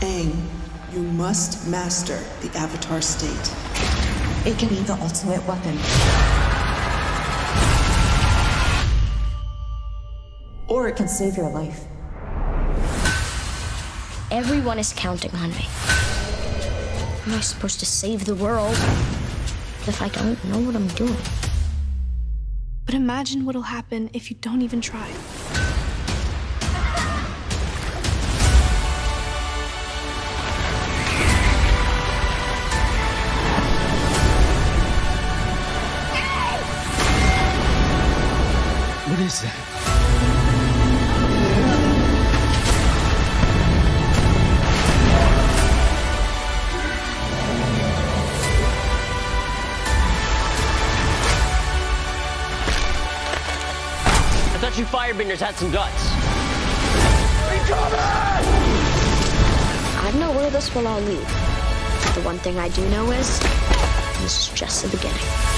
Aang, you must master the Avatar state. It can be the ultimate weapon. Or it can save your life. Everyone is counting on me. Am I supposed to save the world if I don't know what I'm doing? But imagine what'll happen if you don't even try. Is that? I thought you firebenders had some guts. I don't know where this will all lead. The one thing I do know is this is just the beginning.